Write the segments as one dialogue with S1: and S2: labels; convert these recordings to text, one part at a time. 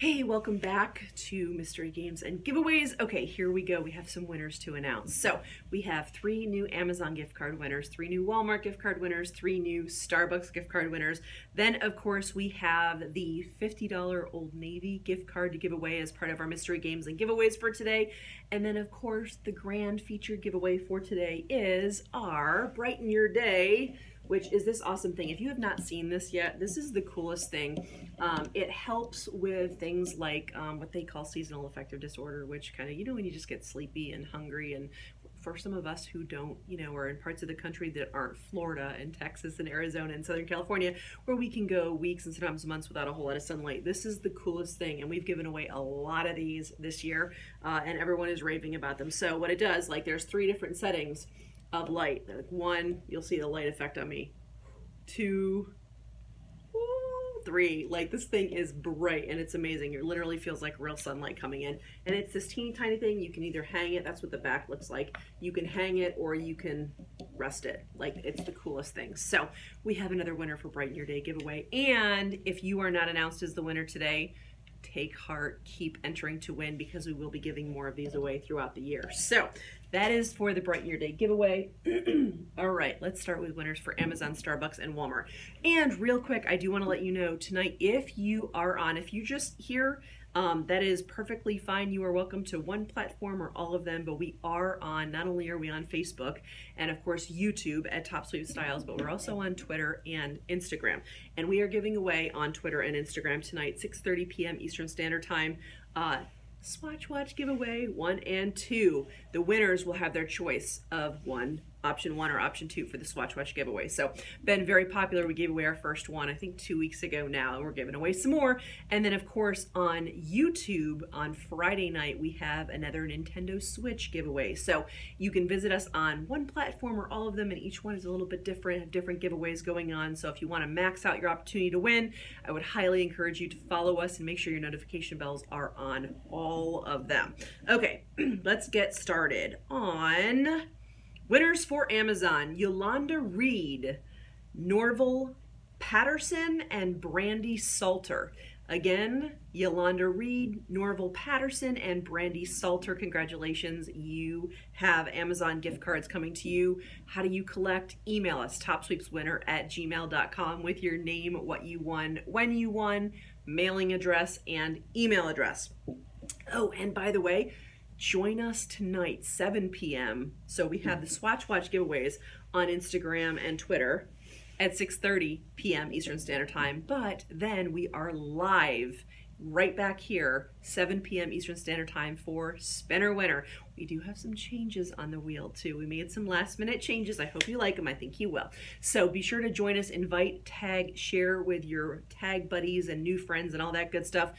S1: Hey, welcome back to Mystery Games and Giveaways. Okay, here we go. We have some winners to announce. So, we have three new Amazon gift card winners, three new Walmart gift card winners, three new Starbucks gift card winners. Then, of course, we have the $50 Old Navy gift card to give away as part of our Mystery Games and Giveaways for today. And then, of course, the grand featured giveaway for today is our Brighten Your Day which is this awesome thing. If you have not seen this yet, this is the coolest thing. Um, it helps with things like um, what they call seasonal affective disorder, which kind of, you know, when you just get sleepy and hungry and for some of us who don't, you know, are in parts of the country that aren't Florida and Texas and Arizona and Southern California, where we can go weeks and sometimes months without a whole lot of sunlight. This is the coolest thing, and we've given away a lot of these this year, uh, and everyone is raving about them. So what it does, like, there's three different settings of light. Like one, you'll see the light effect on me. Two, three. Like this thing is bright and it's amazing. It literally feels like real sunlight coming in. And it's this teeny tiny thing. You can either hang it. That's what the back looks like. You can hang it or you can rest it. Like it's the coolest thing. So we have another winner for Brighten Your Day giveaway. And if you are not announced as the winner today, take heart, keep entering to win because we will be giving more of these away throughout the year. So that is for the Brighten Your Day giveaway. All right, let's start with winners for Amazon, Starbucks, and Walmart. And real quick, I do want to let you know tonight, if you are on, if you just hear um, that is perfectly fine. You are welcome to one platform or all of them, but we are on, not only are we on Facebook and of course YouTube at Top Sweep Styles, but we're also on Twitter and Instagram. And we are giving away on Twitter and Instagram tonight, 6.30 p.m. Eastern Standard Time, uh, Swatch Watch giveaway one and two. The winners will have their choice of one option one or option two for the Swatch Watch giveaway. So been very popular. We gave away our first one, I think two weeks ago now, and we're giving away some more. And then of course on YouTube on Friday night, we have another Nintendo Switch giveaway. So you can visit us on one platform or all of them, and each one is a little bit different, have different giveaways going on. So if you want to max out your opportunity to win, I would highly encourage you to follow us and make sure your notification bells are on all of them. Okay, let's get started on Winners for Amazon, Yolanda Reed, Norval Patterson, and Brandy Salter. Again, Yolanda Reed, Norval Patterson, and Brandy Salter. Congratulations. You have Amazon gift cards coming to you. How do you collect? Email us, topsweepswinner at gmail.com with your name, what you won, when you won, mailing address, and email address. Oh, and by the way, join us tonight 7 p.m so we have the swatch watch giveaways on instagram and twitter at 6.30 p.m eastern standard time. But then we are live right back here 7 p.m eastern standard time for spinner winner. We do have some changes on the wheel too. We made some last minute changes. I hope you like them i think you will. So be sure to join us invite tag share with your tag buddies and new friends and all that good stuff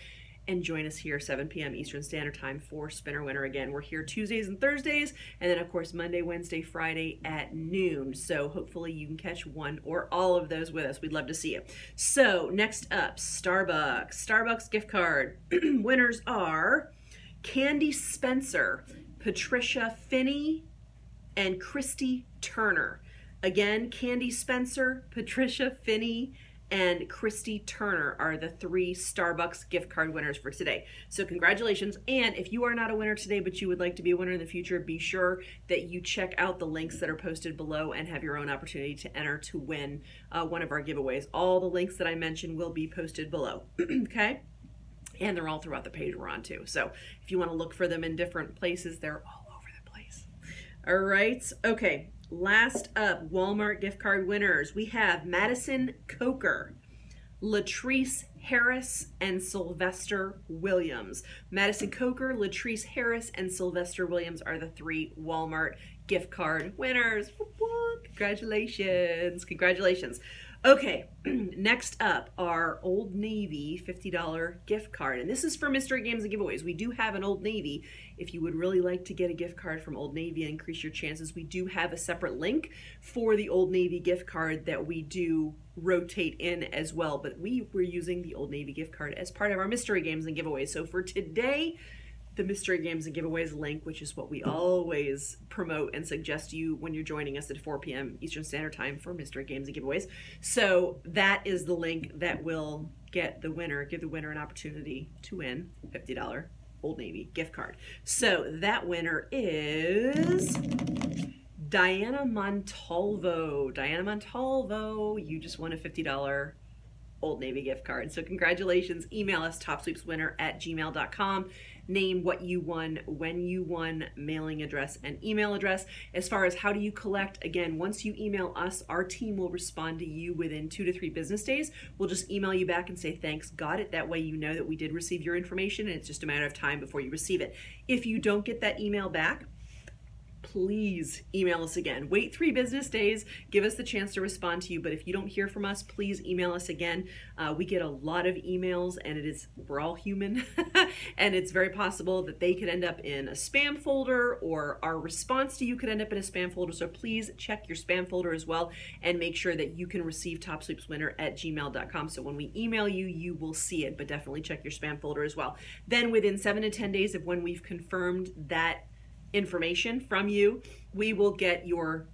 S1: and join us here 7 p.m. Eastern Standard Time for Spinner Winner again. We're here Tuesdays and Thursdays, and then of course Monday, Wednesday, Friday at noon. So hopefully you can catch one or all of those with us. We'd love to see you. So next up, Starbucks. Starbucks gift card. Winners are Candy Spencer, Patricia Finney, and Christy Turner. Again, Candy Spencer, Patricia Finney, and Christy Turner are the three Starbucks gift card winners for today. So congratulations. And if you are not a winner today, but you would like to be a winner in the future, be sure that you check out the links that are posted below and have your own opportunity to enter to win uh, one of our giveaways. All the links that I mentioned will be posted below. okay? And they're all throughout the page we're on too. So if you want to look for them in different places, they're all over the place. All right. Okay. Last up, Walmart gift card winners. We have Madison Coker, Latrice Harris, and Sylvester Williams. Madison Coker, Latrice Harris, and Sylvester Williams are the three Walmart gift card winners. Congratulations. Congratulations. Okay, next up, our Old Navy $50 gift card. And this is for Mystery Games and Giveaways. We do have an Old Navy. If you would really like to get a gift card from Old Navy and increase your chances, we do have a separate link for the Old Navy gift card that we do rotate in as well. But we were using the Old Navy gift card as part of our Mystery Games and Giveaways. So for today, the mystery games and giveaways link, which is what we always promote and suggest you when you're joining us at 4 p.m. Eastern Standard Time for mystery games and giveaways. So that is the link that will get the winner, give the winner an opportunity to win $50 Old Navy gift card. So that winner is Diana Montalvo. Diana Montalvo, you just won a $50 Old Navy gift card. So congratulations. Email us topsweepswinner at gmail.com. Name what you won, when you won, mailing address, and email address. As far as how do you collect, again, once you email us, our team will respond to you within two to three business days. We'll just email you back and say, thanks, got it. That way you know that we did receive your information and it's just a matter of time before you receive it. If you don't get that email back, please email us again. Wait three business days, give us the chance to respond to you. But if you don't hear from us, please email us again. Uh, we get a lot of emails, and it is we're all human, and it's very possible that they could end up in a spam folder, or our response to you could end up in a spam folder. So please check your spam folder as well, and make sure that you can receive topsweepswinner at gmail.com. So when we email you, you will see it, but definitely check your spam folder as well. Then within seven to ten days of when we've confirmed that information from you, we will get your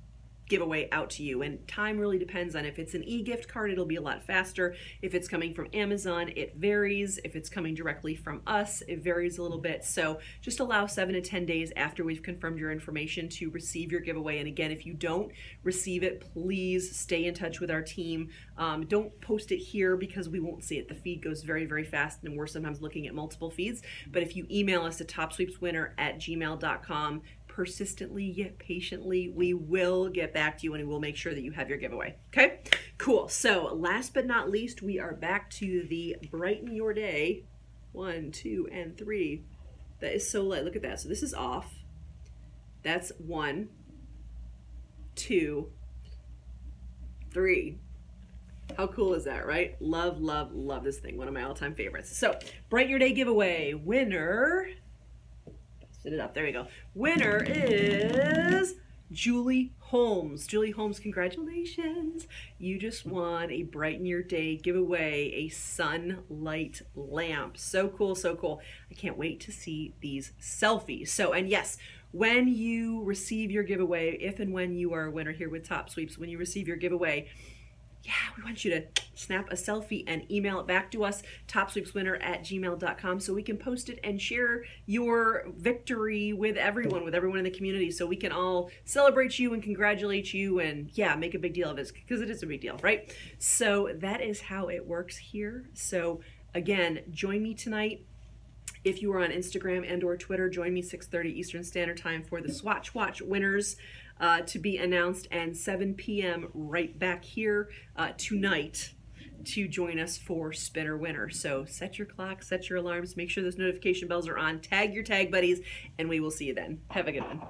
S1: giveaway out to you. And time really depends on if it's an e-gift card, it'll be a lot faster. If it's coming from Amazon, it varies. If it's coming directly from us, it varies a little bit. So just allow seven to 10 days after we've confirmed your information to receive your giveaway. And again, if you don't receive it, please stay in touch with our team. Um, don't post it here because we won't see it. The feed goes very, very fast and we're sometimes looking at multiple feeds. But if you email us at topsweepswinner at gmail.com, persistently yet patiently, we will get back to you and we will make sure that you have your giveaway. Okay, cool. So last but not least, we are back to the brighten your day. One, two, and three. That is so light. Look at that. So this is off. That's one, two, three. How cool is that, right? Love, love, love this thing. One of my all-time favorites. So, Bright Your Day giveaway winner it up. There you go. Winner is Julie Holmes. Julie Holmes, congratulations. You just won a Brighten Your Day giveaway, a sunlight lamp. So cool, so cool. I can't wait to see these selfies. So, and yes, when you receive your giveaway, if and when you are a winner here with Top Sweeps, when you receive your giveaway, yeah, we want you to snap a selfie and email it back to us, topsweepswinner at gmail.com, so we can post it and share your victory with everyone, with everyone in the community, so we can all celebrate you and congratulate you and, yeah, make a big deal of it, because it is a big deal, right? So that is how it works here. So again, join me tonight. If you are on Instagram and or Twitter, join me 6.30 Eastern Standard Time for the Swatch Watch winners uh, to be announced, and 7 p.m. right back here uh, tonight to join us for Spinner Winner. So set your clock, set your alarms, make sure those notification bells are on, tag your tag buddies, and we will see you then. Have a good one.